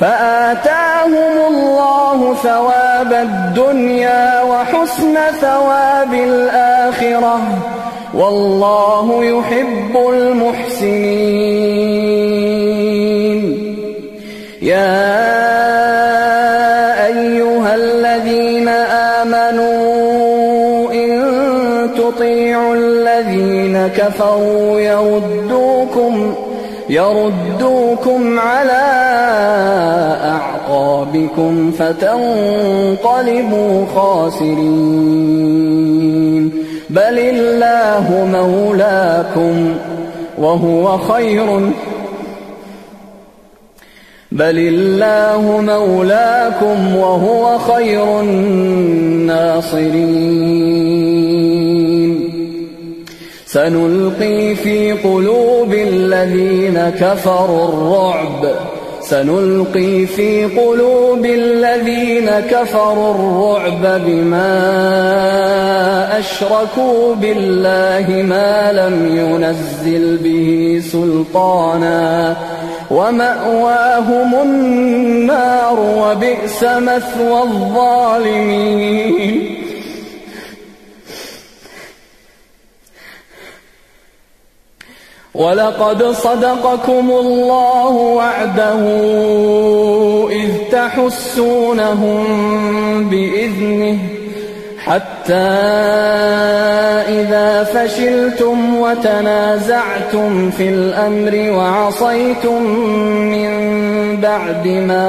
فآتاهم الله ثواب الدنيا وحسن ثواب الآخرة. والله يحب المحسنين. يا أيها الذين آمنوا إن تطيعوا الذين كفروا يردوكم يردوكم على أعقابكم فتنقلبوا خاسرين. بل الله مولاكم وهو خير. بل الله مولاكم وهو خير الناصرين. سنلقي في قلوب الذين كفروا الرعب. سنلقي في قلوب الذين كفروا الرعب بما أشركوا بالله ما لم ينزل به سلطانا. ومأواهم النار وبئس مثوى الظالمين. ولقد صدقكم الله وعده إذ تحسونهم بإذنه حتى إذا فشلتم وتنازعتم في الأمر وعصيتم من بعد ما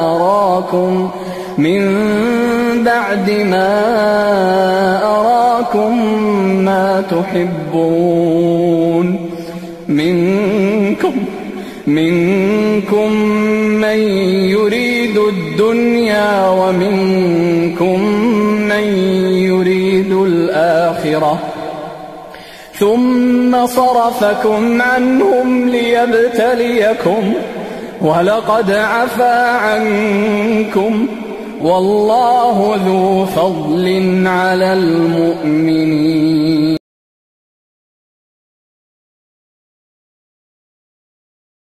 أراكم من بعد ما أراكم ما تحبون منكم منكم من يريد الدنيا ومنكم من يريد الآخرة. ثم صرفكم عنهم ليبتليكم ولقد عفا عنكم. والله ذو فضل على المؤمنين.